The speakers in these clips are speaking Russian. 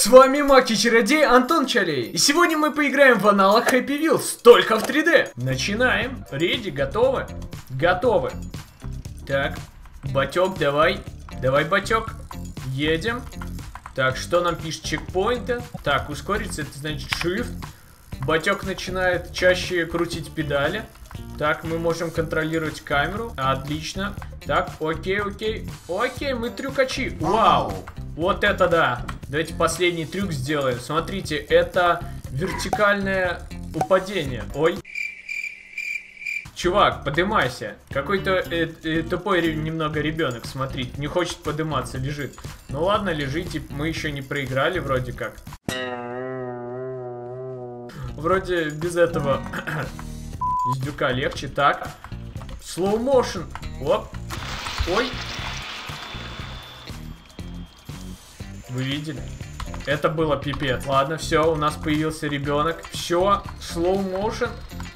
С вами Маки Чародей Антон Чалей. И сегодня мы поиграем в аналог Happy Wheels, только в 3D. Начинаем. Реди, готовы? Готовы. Так, Батек, давай. Давай, Батек. Едем. Так, что нам пишет чекпоинты? Так, ускориться, это значит Shift. Батек начинает чаще крутить педали. Так, мы можем контролировать камеру. Отлично. Так, окей, окей. Окей, мы трюкачи. Вау. Вот это да. Давайте последний трюк сделаем. Смотрите, это вертикальное упадение. Ой. Чувак, подымайся. Какой-то э, э, тупой немного ребенок, смотрите, не хочет подыматься, лежит. Ну ладно, лежите, мы еще не проиграли вроде как. Вроде без этого издюка легче. Так, slow motion. Оп. Ой, Вы видели? Это было пипец. Ладно, все, у нас появился ребенок. Все, slow motion.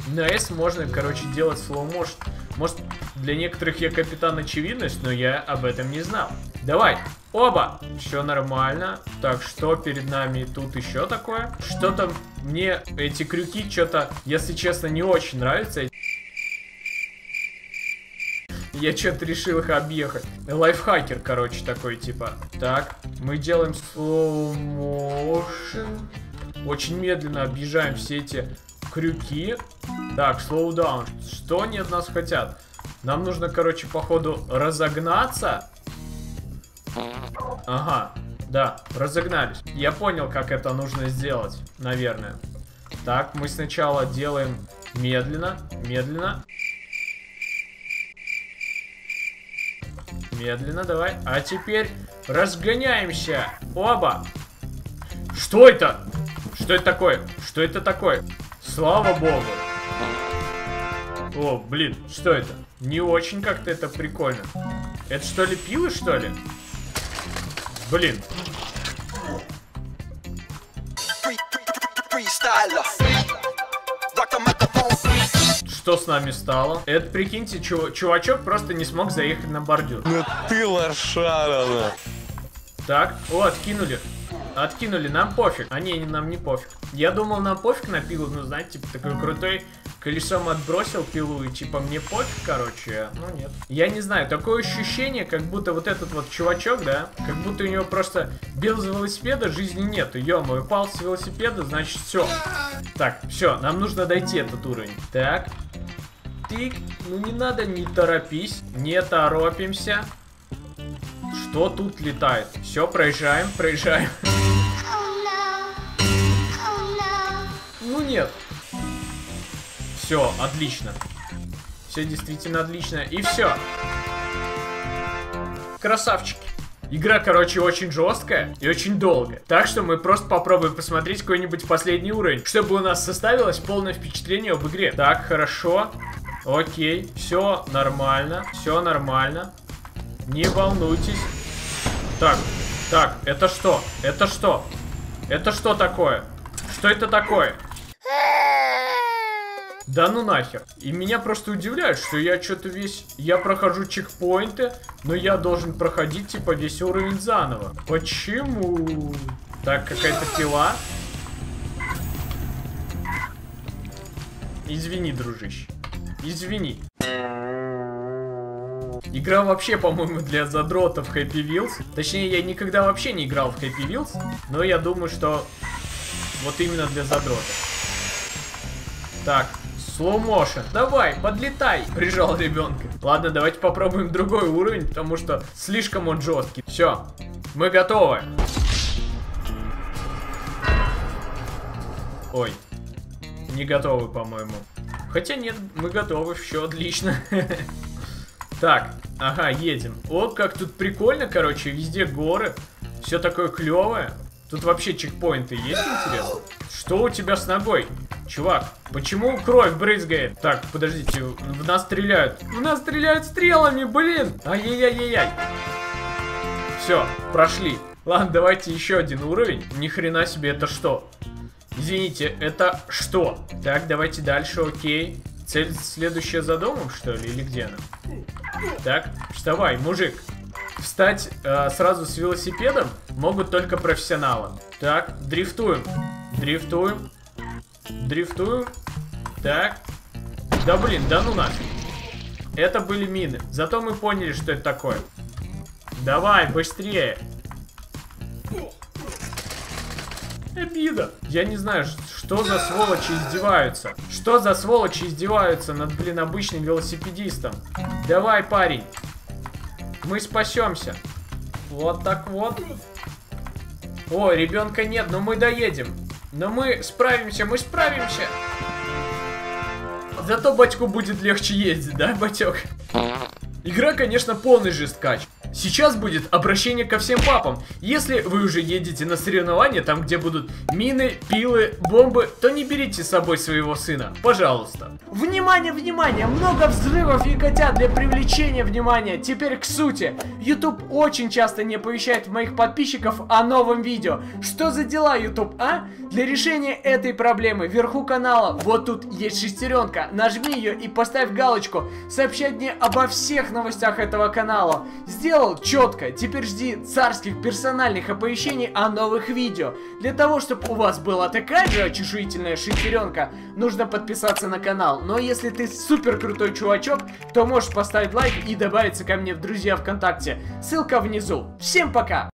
На S можно, короче, делать slow motion. Может, для некоторых я капитан очевидность, но я об этом не знал. Давай, оба! Все нормально. Так, что перед нами тут еще такое? Что-то мне эти крюки что-то, если честно, не очень нравятся. Я что-то решил их объехать. Лайфхакер, короче, такой, типа. Так, мы делаем slow motion. Очень медленно объезжаем все эти крюки. Так, slow down. Что они от нас хотят? Нам нужно, короче, походу разогнаться. Ага, да, разогнались. Я понял, как это нужно сделать, наверное. Так, мы сначала делаем медленно, медленно. Медленно, давай. А теперь разгоняемся. Оба. Что это? Что это такое? Что это такое? Слава богу. О, блин, что это? Не очень как-то это прикольно. Это что ли пилы, что ли? Блин. Что с нами стало? Это, прикиньте, чув чувачок просто не смог заехать на бордюр. Ну ты лошара, Так, о, откинули. Откинули, нам пофиг. А не, нам не пофиг. Я думал, нам пофиг на пилу, ну, знаете, типа, такой крутой колесом отбросил пилу и типа мне пофиг, короче, ну нет. Я не знаю, такое ощущение, как будто вот этот вот чувачок, да, как будто у него просто без велосипеда жизни нету. Ё-моё, упал с велосипеда, значит все. Так, все, нам нужно дойти этот уровень. Так. Тик, ну не надо, не торопись, не торопимся. Что тут летает? Все, проезжаем, проезжаем. Ну нет, все, отлично. Все действительно отлично. И все. Красавчики. Игра, короче, очень жесткая и очень долгая. Так что мы просто попробуем посмотреть какой-нибудь последний уровень, чтобы у нас составилось полное впечатление об игре. Так, хорошо. Окей, все нормально, все нормально. Не волнуйтесь. Так, так, это что? Это что? Это что такое? Что это такое? Да ну нахер. И меня просто удивляет, что я что-то весь... Я прохожу чекпоинты, но я должен проходить, типа, весь уровень заново. Почему? Так, какая-то пила. Извини, дружище. Извини. Игра вообще, по-моему, для задротов Happy Wheels. Точнее, я никогда вообще не играл в Happy Wheels, но я думаю, что вот именно для задротов. Так, Motion. Давай, подлетай, прижал ребенка. Ладно, давайте попробуем другой уровень, потому что слишком он жесткий. Все, мы готовы. Ой, не готовы, по-моему. Хотя нет, мы готовы, все отлично. Так, ага, едем. О, как тут прикольно, короче, везде горы. Все такое клевое. Тут вообще чекпоинты есть, интересно? Что у тебя с ногой? Чувак, почему кровь брызгает? Так, подождите, в нас стреляют. В нас стреляют стрелами, блин! Ай-яй-яй-яй-яй. Все, прошли. Ладно, давайте еще один уровень. Ни хрена себе, это что? Извините, это что? Так, давайте дальше, окей. Цель следующая за домом, что ли, или где она? Так, вставай, мужик. встать э, сразу с велосипедом могут только профессионалы. Так, дрифтуем. Дрифтуем. Дрифтуем. Так. Да блин, да ну нафиг. Это были мины. Зато мы поняли, что это такое. Давай, быстрее. Обида. Я не знаю, что за сволочи издеваются. Что за сволочи издеваются над, блин, обычным велосипедистом. Давай, парень. Мы спасемся. Вот так вот. О, ребенка нет, но мы доедем. Но мы справимся, мы справимся. Зато батьку будет легче ездить, да, батек? Игра, конечно, полный жесткач. Сейчас будет обращение ко всем папам. Если вы уже едете на соревнования, там где будут мины, пилы, бомбы, то не берите с собой своего сына, пожалуйста. Внимание, внимание! Много взрывов и котят для привлечения внимания. Теперь к сути. YouTube очень часто не оповещает моих подписчиков о новом видео. Что за дела, YouTube, а? Для решения этой проблемы вверху канала вот тут есть шестеренка. Нажми ее и поставь галочку. Сообщать мне обо всех новостях этого канала. Сделал четко. Теперь жди царских персональных оповещений о новых видео. Для того, чтобы у вас была такая же очешуительная шестеренка, нужно подписаться на канал. Но если ты супер крутой чувачок, то можешь поставить лайк и добавиться ко мне в друзья ВКонтакте. Ссылка внизу. Всем пока!